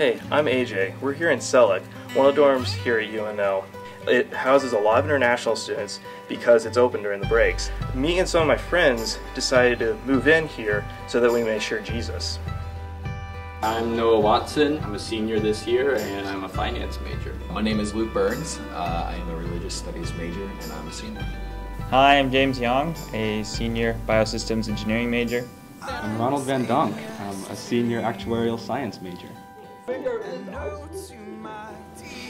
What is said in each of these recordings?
Hey, I'm AJ. We're here in Selleck, one of the dorms here at UNL. It houses a lot of international students because it's open during the breaks. Me and some of my friends decided to move in here so that we may share Jesus. I'm Noah Watson. I'm a senior this year and I'm a finance major. My name is Luke Burns. Uh, I am a religious studies major and I'm a senior. Hi, I'm James Young, a senior biosystems engineering major. I'm Ronald Van Donk. I'm a senior actuarial science major.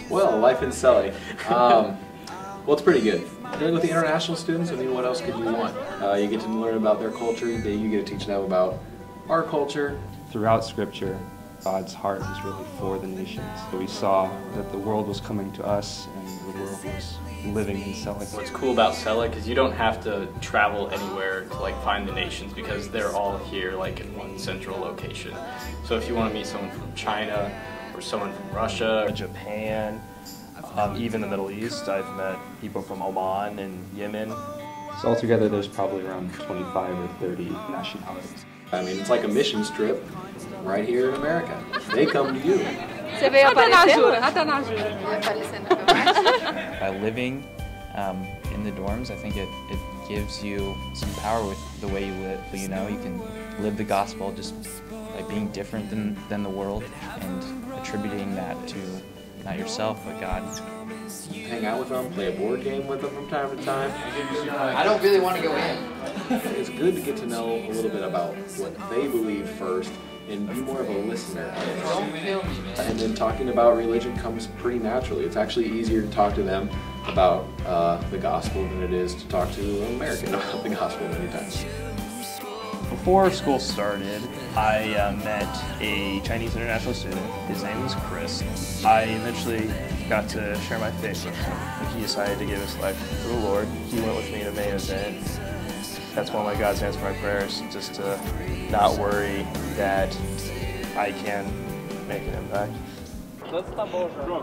Well, life in Selleck. Um, well, it's pretty good. Dealing with the international students, I mean, what else could you want? Uh, you get to learn about their culture, you get to teach them about our culture. Throughout Scripture, God's heart is really for the nations. We saw that the world was coming to us and the world was living in Selleck. What's cool about Selleck is you don't have to travel anywhere to like find the nations because they're all here like in one central location. So if you want to meet someone from China or someone from Russia, Japan, um, even the Middle East. I've met people from Oman and Yemen. So altogether, there's probably around 25 or 30 nationalities. I mean, it's like a mission trip right here in America. They come to you. Você veio aparecendo? Até na Jura. By living um, in the dorms, I think it, it gives you some power with the way you live. You know, you can live the gospel just by being different than, than the world and attributing that to not yourself, but God. Hang out with them, play a board game with them from time to time. I don't really want to go in. It's good to get to know a little bit about what they believe first and be more of a listener. And then talking about religion comes pretty naturally. It's actually easier to talk to them about uh, the gospel than it is to talk to an American about the gospel many times. Before school started, I uh, met a Chinese international student. His name was Chris. I eventually got to share my faith with him. He decided to give his life to the Lord. He went with me to May event. That's one of my God's answer my prayers, just to not worry that I can make an impact.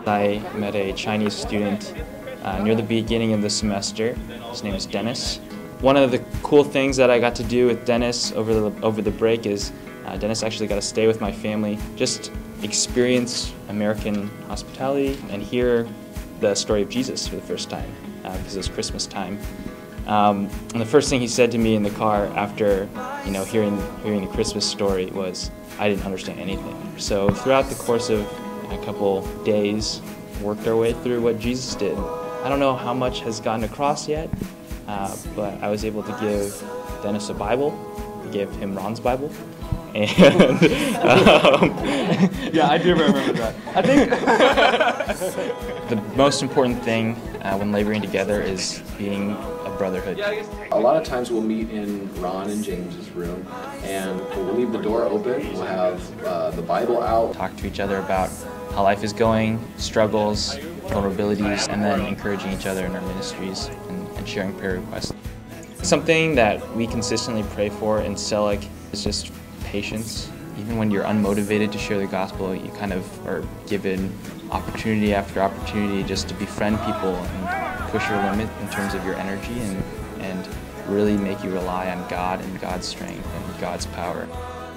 I met a Chinese student uh, near the beginning of the semester. His name is Dennis. One of the cool things that I got to do with Dennis over the, over the break is uh, Dennis actually got to stay with my family, just experience American hospitality and hear the story of Jesus for the first time uh, because it was Christmas time. Um, and the first thing he said to me in the car after, you know, hearing hearing the Christmas story was, I didn't understand anything. So throughout the course of a couple days, worked our way through what Jesus did. I don't know how much has gotten across yet, uh, but I was able to give Dennis a Bible, give him Ron's Bible, and um, Yeah, I do remember that. I think the most important thing uh, when laboring together is being brotherhood. A lot of times we'll meet in Ron and James's room, and we'll leave the door open. We'll have uh, the Bible out. Talk to each other about how life is going, struggles, vulnerabilities, and then encouraging each other in our ministries and, and sharing prayer requests. Something that we consistently pray for in Selleck is just patience. Even when you're unmotivated to share the gospel, you kind of are given opportunity after opportunity just to befriend people and push your limit in terms of your energy and, and really make you rely on God and God's strength and God's power.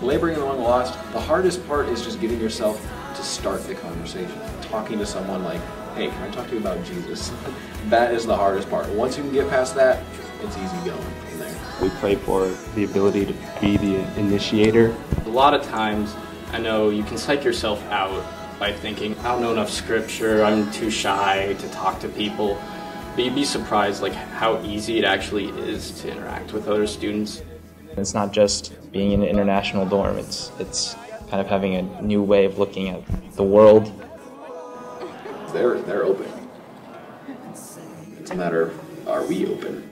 Laboring among the lost, the hardest part is just getting yourself to start the conversation. Talking to someone like, hey, can I talk to you about Jesus? that is the hardest part. Once you can get past that, it's easy going from there. we pray for the ability to be the initiator. a lot of times I know you can psych yourself out by thinking, I don't know enough scripture, I'm too shy to talk to people. But you'd be surprised like how easy it actually is to interact with other students. It's not just being in an international dorm, it's, it's kind of having a new way of looking at the world They're, they're open. It's a matter of, are we open?